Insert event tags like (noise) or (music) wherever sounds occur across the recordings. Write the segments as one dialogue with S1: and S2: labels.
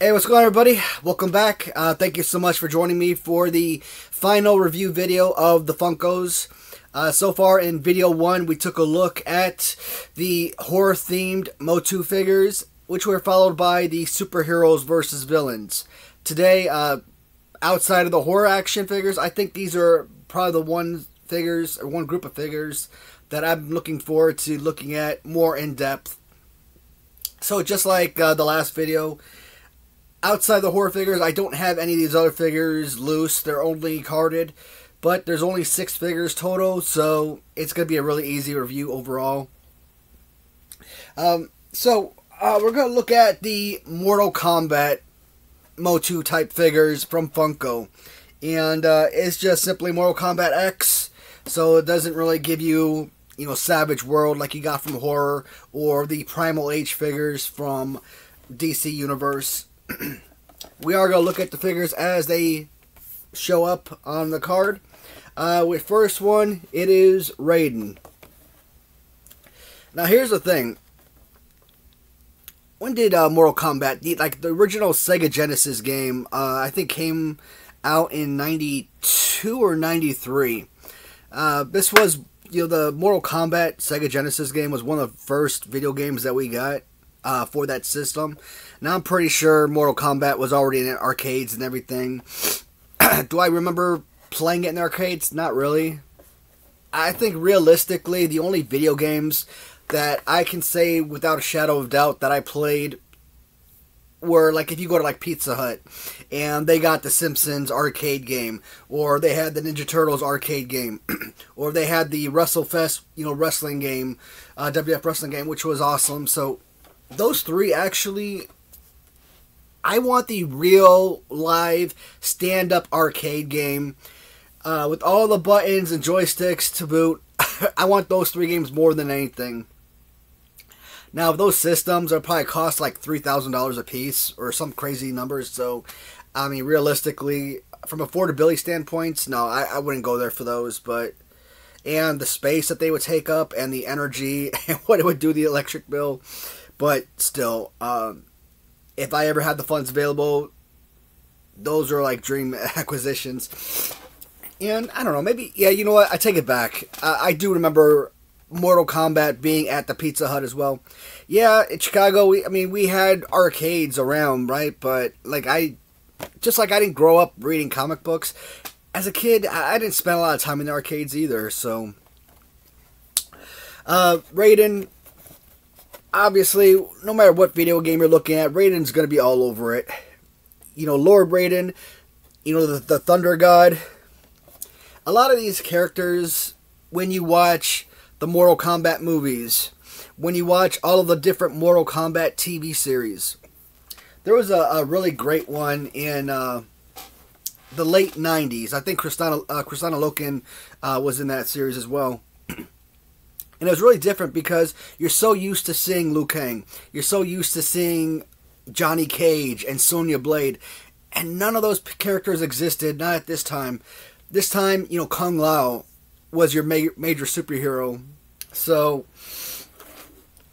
S1: Hey, what's going on, everybody? Welcome back. Uh, thank you so much for joining me for the final review video of the Funkos. Uh, so far in video one, we took a look at the horror-themed Motu figures, which were followed by the superheroes versus villains. Today, uh, outside of the horror action figures, I think these are probably the one figures, or one group of figures, that I'm looking forward to looking at more in depth. So just like uh, the last video, outside the horror figures, I don't have any of these other figures loose. They're only carded. But there's only six figures total, so it's going to be a really easy review overall. Um, so, uh, we're going to look at the Mortal Kombat Motu type figures from Funko. And uh, it's just simply Mortal Kombat X, so it doesn't really give you, you know, Savage World like you got from Horror, or the Primal Age figures from DC Universe. (clears throat) we are going to look at the figures as they show up on the card. Uh, with first one, it is Raiden. Now here's the thing. When did uh, Mortal Kombat, the, like the original Sega Genesis game, uh, I think came out in 92 or 93. Uh, this was, you know, the Mortal Kombat Sega Genesis game was one of the first video games that we got uh, for that system. Now I'm pretty sure Mortal Kombat was already in arcades and everything. (clears throat) Do I remember playing it in arcades? Not really. I think realistically, the only video games that I can say without a shadow of doubt that I played were like if you go to like Pizza Hut and they got the Simpsons arcade game, or they had the Ninja Turtles arcade game, (clears throat) or they had the WrestleFest, you know, wrestling game, uh, WF wrestling game, which was awesome. So those three actually I want the real live stand up arcade game uh, with all the buttons and joysticks to boot. (laughs) I want those three games more than anything. Now, those systems are probably cost like $3,000 a piece or some crazy numbers. So, I mean, realistically, from affordability standpoints, no, I, I wouldn't go there for those. But, and the space that they would take up and the energy (laughs) and what it would do the electric bill. But still, um, if I ever had the funds available, those are like dream (laughs) acquisitions. And I don't know, maybe, yeah, you know what? I take it back. Uh, I do remember Mortal Kombat being at the Pizza Hut as well. Yeah, in Chicago, we, I mean, we had arcades around, right? But, like, I, just like I didn't grow up reading comic books, as a kid, I, I didn't spend a lot of time in the arcades either, so. Uh, Raiden, obviously, no matter what video game you're looking at, Raiden's going to be all over it. You know, Lord Raiden, you know, the, the Thunder God. A lot of these characters, when you watch the Mortal Kombat movies, when you watch all of the different Mortal Kombat TV series, there was a, a really great one in uh, the late 90s. I think Kristanna, uh, Kristanna Loken uh, was in that series as well. And it was really different because you're so used to seeing Liu Kang. You're so used to seeing Johnny Cage and Sonya Blade. And none of those characters existed, not at this time. This time, you know, Kung Lao was your ma major superhero. So,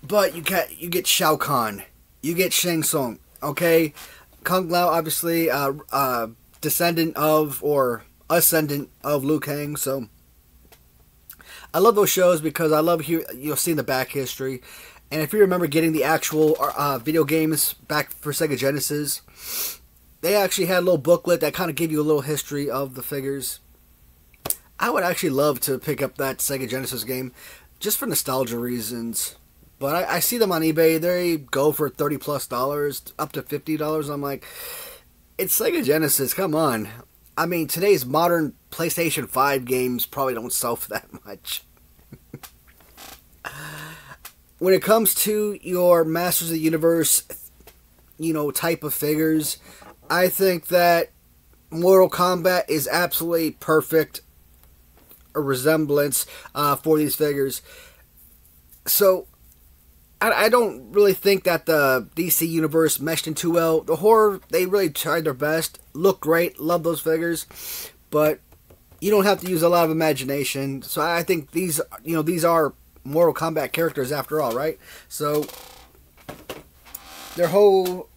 S1: but you get you get Shao Kahn, you get Shang Tsung, okay? Kung Lao, obviously, uh, uh, descendant of or ascendant of Liu Kang, so I love those shows because I love hear, you know seeing the back history. And if you remember getting the actual uh, video games back for Sega Genesis, they actually had a little booklet that kind of gave you a little history of the figures. I would actually love to pick up that Sega Genesis game just for nostalgia reasons. But I, I see them on eBay. They go for 30 plus dollars, up to $50. I'm like, it's Sega Genesis. Come on. I mean, today's modern PlayStation 5 games probably don't sell for that (laughs) much. when it comes to your Masters of the Universe, you know, type of figures, I think that Mortal Kombat is absolutely perfect a resemblance uh, for these figures. So, I, I, don't really think that the DC universe meshed in too well. The horror, they really tried their best. Look great, love those figures, but you don't have to use a lot of imagination. So I think these, you know, these are Mortal Kombat characters after all, right? So their whole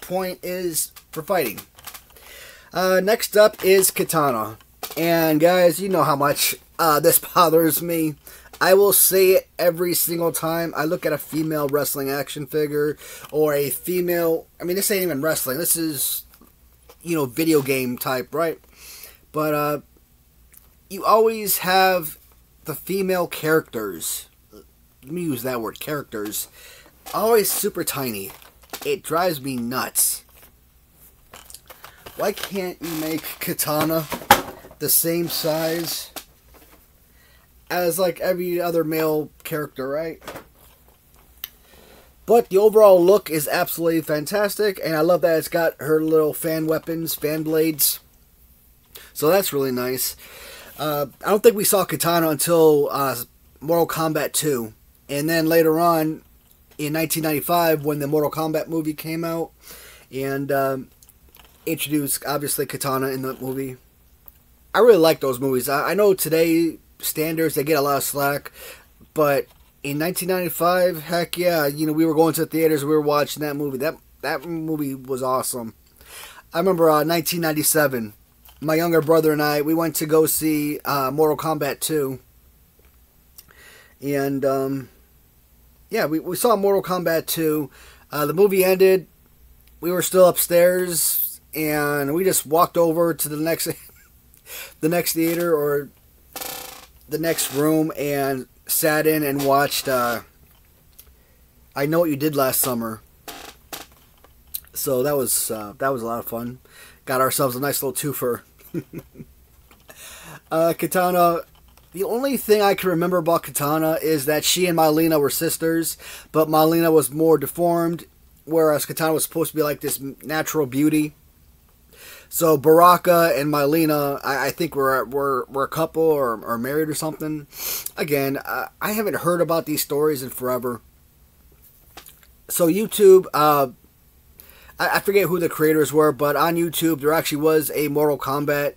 S1: point is for fighting. Uh, next up is Katana. And guys, you know how much uh, this (laughs) bothers me. I will say it every single time I look at a female wrestling action figure or a female. I mean, this ain't even wrestling. This is, you know, video game type, right? But uh, you always have the female characters. Let me use that word, characters. Always super tiny. It drives me nuts. Why can't you make Katana the same size as like every other male character, right? But the overall look is absolutely fantastic, and I love that it's got her little fan weapons, fan blades. So that's really nice. Uh, I don't think we saw Katana until uh, Mortal Kombat 2. And then later on, in 1995, when the Mortal Kombat movie came out, and um, introduced, obviously, Katana in the movie. I really like those movies. I, I know today standards they get a lot of slack, but in 1995, heck yeah, you know we were going to the theaters, we were watching that movie. That that movie was awesome. I remember uh, 1997. My younger brother and I we went to go see uh, Mortal Kombat 2, and um, yeah, we we saw Mortal Kombat 2. Uh, the movie ended. We were still upstairs, and we just walked over to the next (laughs) the next theater or the next room and sat in and watched uh, I Know What You Did Last Summer. So that was uh, that was a lot of fun. Got ourselves a nice little twofer. (laughs) uh, Katana. The only thing I can remember about Katana is that she and Mileena were sisters, but Mileena was more deformed, whereas Katana was supposed to be like this natural beauty. So Baraka and Mileena, I, I think we're, we're, we're a couple or, or married or something. Again, I, I haven't heard about these stories in forever. So YouTube, uh, I, I forget who the creators were, but on YouTube there actually was a Mortal Kombat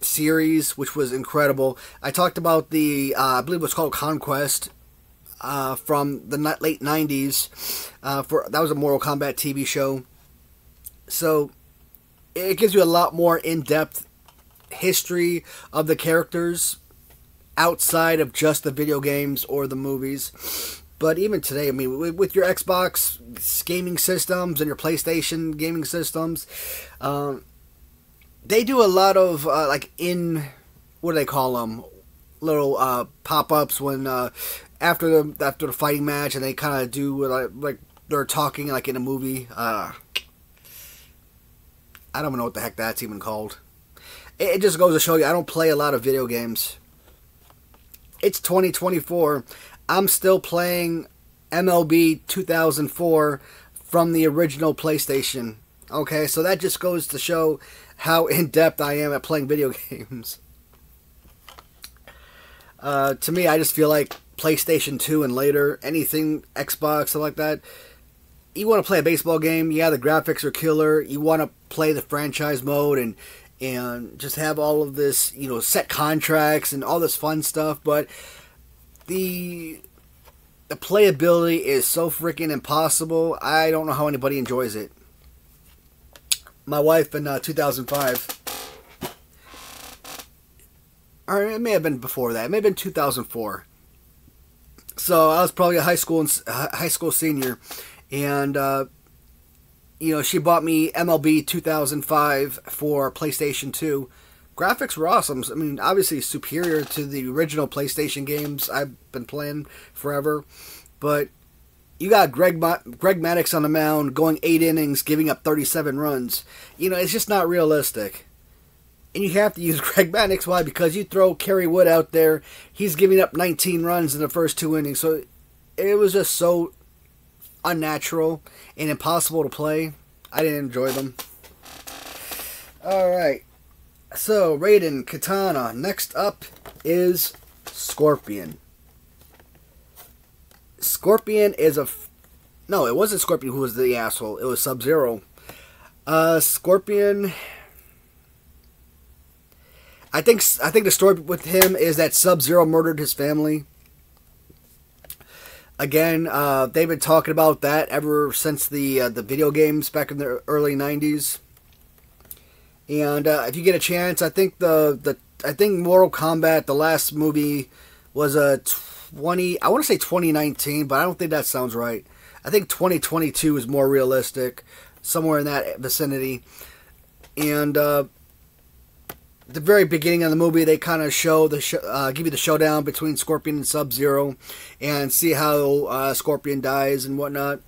S1: series, which was incredible. I talked about the, uh, I believe it was called Conquest, uh, from the late 90s. Uh, for That was a Mortal Kombat TV show. So it gives you a lot more in-depth history of the characters outside of just the video games or the movies. But even today, I mean, with your Xbox gaming systems and your PlayStation gaming systems, um, they do a lot of uh, like in what do they call them? Little uh, pop-ups when uh, after the after the fighting match, and they kind of do like, like they're talking like in a movie. Uh, I don't know what the heck that's even called. It, just goes to show you I don't play a lot of video games. It's 2024. I'm still playing MLB 2004 from the original PlayStation. Okay, so that just goes to show how in depth I am at playing video (laughs) games. Uh, to me, I just feel like PlayStation 2 and later, anything Xbox, something like that, you want to play a baseball game, yeah, the graphics are killer. You want to play the franchise mode and and just have all of this, you know, set contracts and all this fun stuff, but the the playability is so freaking impossible. I don't know how anybody enjoys it. My wife in uh, 2005 or it may have been before that. It may have been 2004. So I was probably a high school high school senior and uh, you know she bought me MLB 2005 for PlayStation 2. Graphics were awesome. I mean, obviously superior to the original PlayStation games I've been playing forever, but you got Greg Greg Maddux on the mound going eight innings, giving up 37 runs. You know, it's just not realistic. And you have to use (laughs) Greg Maddux. Why? Because you throw Kerry Wood out there, he's giving up 19 runs in the first two innings. So it was just so unnatural and impossible to play. I didn't enjoy them. Alright. So, Raiden, Katana. Next up is Scorpion. Scorpion is a. No, it wasn't Scorpion who was the asshole. It was Sub Zero. Uh, Scorpion. I think I think the story with him is that Sub Zero murdered his family Again, uh, they've been talking about that ever since the uh, the video games back in the early '90s. And uh, if you get a chance, I think the the I think Mortal Kombat, the last movie, was a 20. I want to say 2019, but I don't think that sounds right. I think 2022 is more realistic, somewhere in that vicinity. And uh, the very beginning of the movie, they kind of show the sh- uh, give you the showdown between Scorpion and Sub Zero, and see how uh, Scorpion dies and whatnot.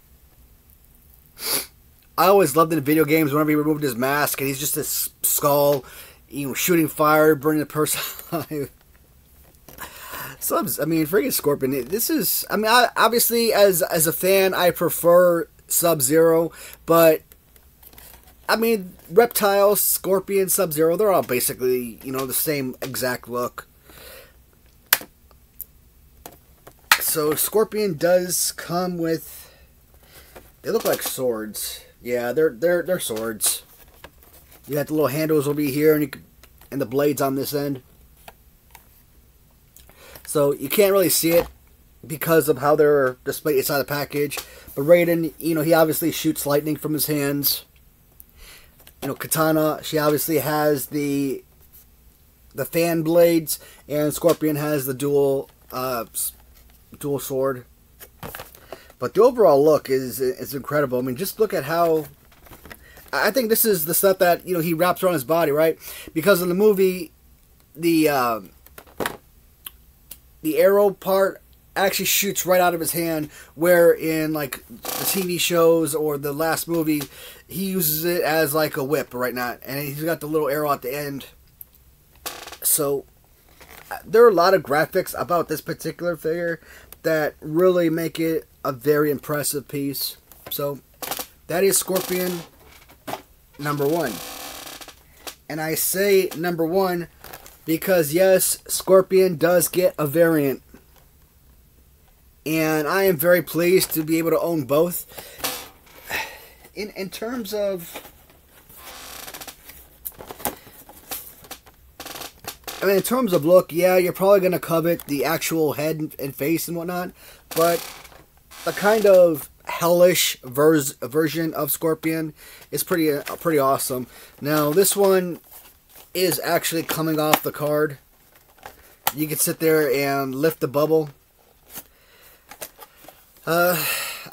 S1: I always loved in video games whenever he removed his mask and he's just this skull, you know, shooting fire, burning the person alive. (laughs) Subs, I mean, freaking Scorpion. This is, I mean, I, obviously as as a fan, I prefer Sub Zero, but I mean, Reptile, Scorpion, Sub Zero, they're all basically, you know, the same exact look. So Scorpion does come with. They look like swords. Yeah, they're they're they're swords. You got the little handles will be here, and you can, and the blades on this end. So you can't really see it because of how they're displayed inside the package. But Raiden, you know, he obviously shoots lightning from his hands. You know, Katana, she obviously has the the fan blades, and Scorpion has the dual uh, dual sword. But the overall look is is incredible. I mean, just look at how. I think this is the stuff that you know he wraps around his body, right? Because in the movie, the uh, the arrow part actually shoots right out of his hand. Where in like the TV shows or the last movie, he uses it as like a whip right now, and he's got the little arrow at the end. So uh, there are a lot of graphics about this particular figure that really make it a very impressive piece. So that is Scorpion number one. And I say number one because yes, Scorpion does get a variant. And I am very pleased to be able to own both. In in terms of I mean, in terms of look, yeah, you're probably going to covet the actual head and face and whatnot, but the kind of hellish vers- version of Scorpion is pretty uh, pretty awesome. Now, this one is actually coming off the card. You can sit there and lift the bubble. Uh,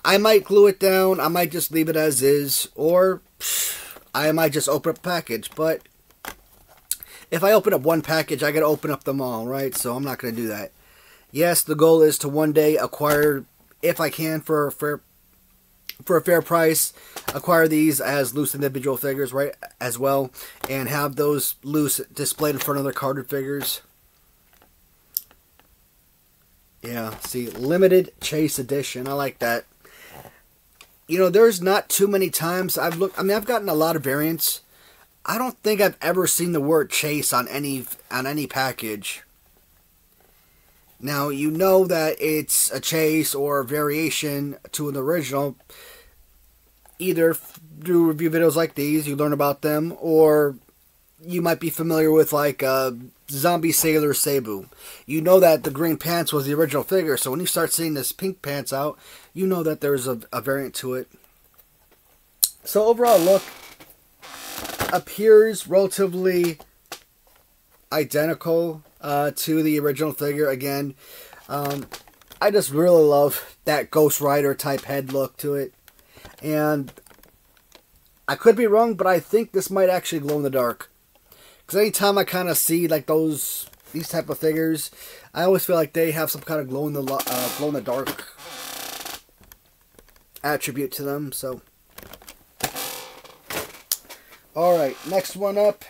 S1: I might glue it down. I might just leave it as is, or I might just open up a package. But if I open up one package, I got to open up them all, right? So I'm not going to do that. Yes, the goal is to one day acquire, if I can, for a fair, for a fair price, acquire these as loose individual figures, right, as well, and have those loose displayed in front of their carded figures. Yeah, see, limited chase edition. I like that. You know, there's not too many times I've looked. I mean, I've gotten a lot of variants I don't think I've ever seen the word chase on any on any package. Now you know that it's a chase or a variation to an original. Either through review videos like these, you learn about them, or you might be familiar with like uh, Zombie Sailor Sabu. You know that the green pants was the original figure, so when you start seeing this pink pants out, you know that there's a, a variant to it. So overall look, appears relatively identical uh, to the original figure. Again, um, I just really love that Ghost Rider type head look to it. And I could be wrong, but I think this might actually glow in the dark. Because anytime I kind of see like those these type of figures, I always feel like they have some kind of glow in the uh, glow in the dark attribute to them. So Alright, next one up.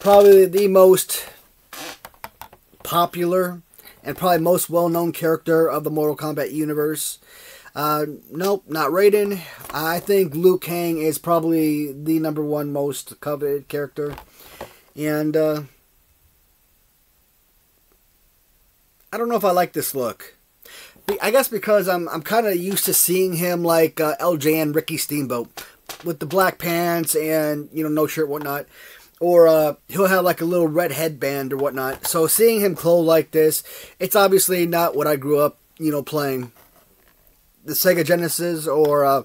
S1: Probably the most popular and probably most well-known character of the Mortal Kombat universe. Uh, nope, not Raiden. I think Liu Kang is probably the number one most coveted character. And, uh, I don't know if I like this look. I guess because I'm I'm kind of used to seeing him like uh, LJN Ricky Steamboat with the black pants and you know no shirt whatnot or uh, he'll have like a little red headband or whatnot so seeing him clothed like this it's obviously not what i grew up you know, playing the Sega Genesis or uh,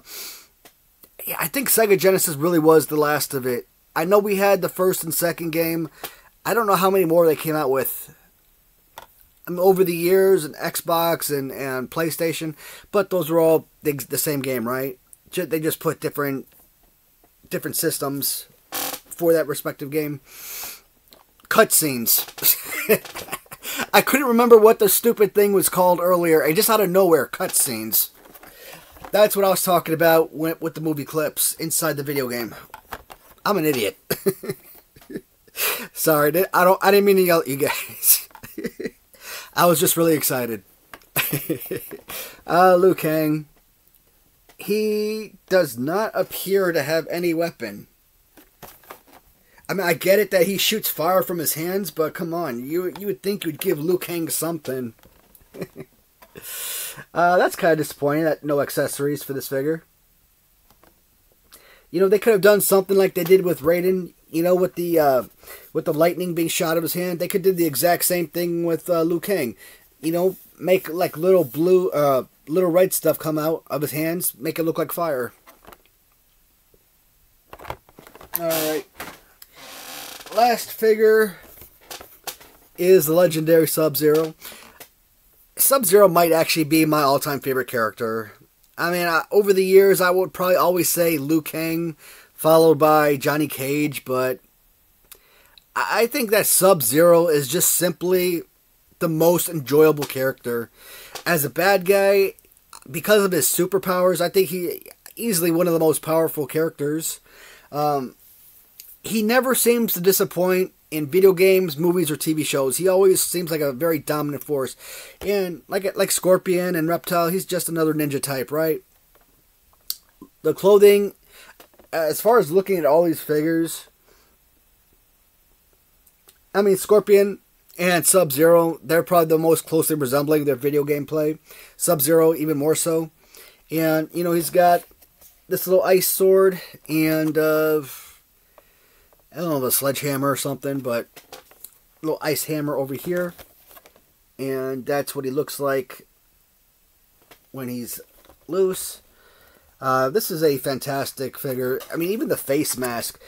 S1: yeah, I think Sega Genesis really was the last of it. I know we had the first and second game. I don't know how many more they came out with I mean, over the years, and Xbox and, and PlayStation, but those were all the, the same game, right? They just put different different systems for that respective game. Cutscenes. (laughs) I couldn't remember what the stupid thing was called earlier. I just out of nowhere, cutscenes. That's what I was talking about with the movie clips inside the video game. I'm an idiot. (laughs) Sorry, I don't. I didn't mean to yell at you guys. (laughs) I was just really excited. (laughs) uh, Liu Kang. He does not appear to have any weapon. I mean, I get it that he shoots fire from his hands, but come on, you you would think you'd give Liu Kang something. Uh, that's kind of disappointing that no accessories for this figure. You know, they could have done something like they did with Raiden. You know, with the uh, with the lightning being shot out of his hand, they could do the exact same thing with uh, Liu Kang. You know, make like little blue, uh, little red stuff come out of his hands, make it look like fire. All right last figure is the legendary Sub Zero. Sub Zero might actually be my all time favorite character. I mean, I, over the years, I would probably always say Liu Kang, followed by Johnny Cage, but I, I think that Sub Zero is just simply the most enjoyable character. As a bad guy, because of his superpowers, I think he easily one of the most powerful characters. Um, he never seems to disappoint in video games, movies, or TV shows. He always seems like a very dominant force. And like like Scorpion and Reptile, he's just another ninja type, right? The clothing, as far as looking at all these figures, I mean Scorpion and Sub Zero, they're probably the most closely resembling their video game play. Sub Zero even more so, and you know he's got this little ice sword and. Uh, I don't know, a sledgehammer or something, but little ice hammer over here. And that's what he looks like when he's loose. Uh, this is a fantastic figure. I mean, even the face mask,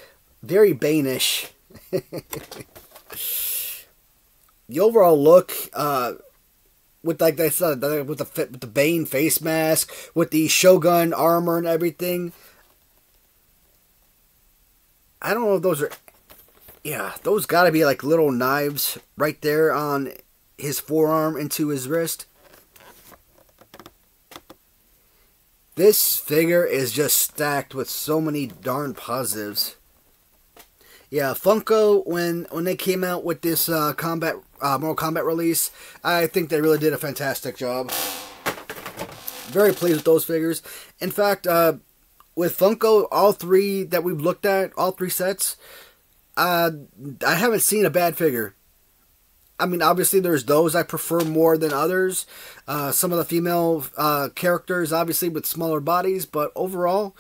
S1: very Banish. (laughs) the overall look, uh, with like I said, with the with the Bane face mask, with the Shogun armor and everything, I don't know if those are. Yeah, those got to be like little knives right there on his forearm into his wrist. This figure is just stacked with so many darn positives. Yeah, Funko when when they came out with this uh, combat uh, Mortal Kombat release, I think they really did a fantastic job. Very pleased with those figures. In fact, uh, with Funko, all three that we've looked at, all three sets, uh, I haven't seen a bad figure. I mean, obviously, there's those I prefer more than others. Uh, some of the female uh, characters, obviously, with smaller bodies, but overall,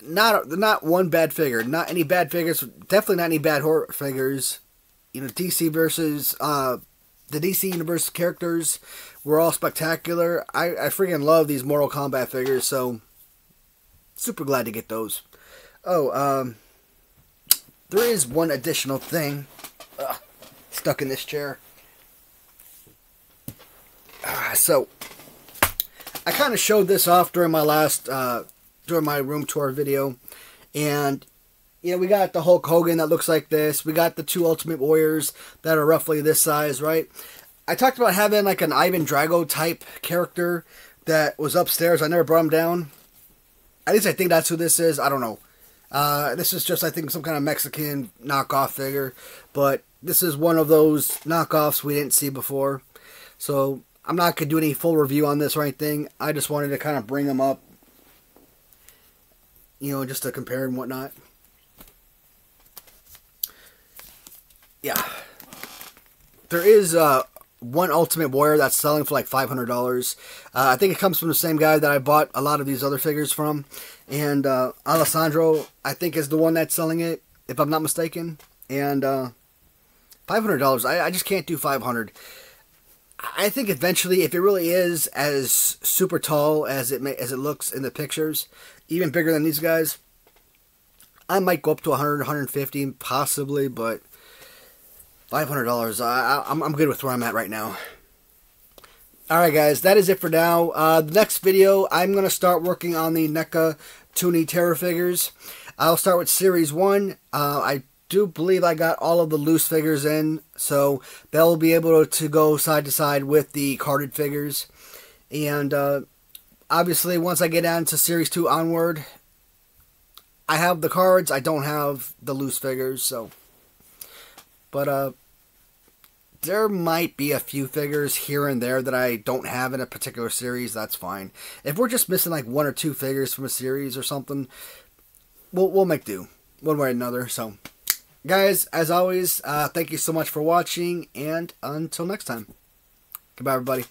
S1: not not one bad figure. Not any bad figures. Definitely not any bad horror figures. You know, DC versus uh, the DC Universe characters were all spectacular. I, I freaking love these Mortal Kombat figures, so super glad to get those. Oh, um, there is one additional thing Ugh, stuck in this chair. Uh, so, I kind of showed this off during my last, uh, during my room tour video. And, you know, we got the Hulk Hogan that looks like this. We got the two Ultimate Warriors that are roughly this size, right? I talked about having like an Ivan Drago type character that was upstairs. I never brought him down. At least I think that's who this is. I don't know. Uh, this is just, I think, some kind of Mexican knockoff figure. But this is one of those knockoffs we didn't see before. So I'm not going to do any full review on this or anything. I just wanted to kind of bring them up. You know, just to compare and whatnot. Yeah. There is uh, one Ultimate Warrior that's selling for like $500. Uh, I think it comes from the same guy that I bought a lot of these other figures from. And uh, Alessandro, I think, is the one that's selling it, if I'm not mistaken. And uh, $500, I, I just can't do 500 I think eventually, if it really is as super tall as it may, as it looks in the pictures, even bigger than these guys, I might go up to 100, 150 possibly, but $500, I, I'm, I'm good with where I'm at right now. Alright guys, that is it for now. Uh, the next video, I'm to start working on the NECA Toony Terror figures. I'll start with Series 1. Uh, I do believe I got all of the loose figures in, so they'll be able to go side to side with the carded figures. And uh, obviously, once I get down to Series 2 onward, I have the cards, I don't have the loose figures, so. But, uh, there might be a few figures here and there that I don't have in a particular series. That's fine. If we're just missing like one or two figures from a series or something, we'll, we'll make do one way or another. So, guys, as always, uh, thank you so much for watching, and until next time. Goodbye, everybody.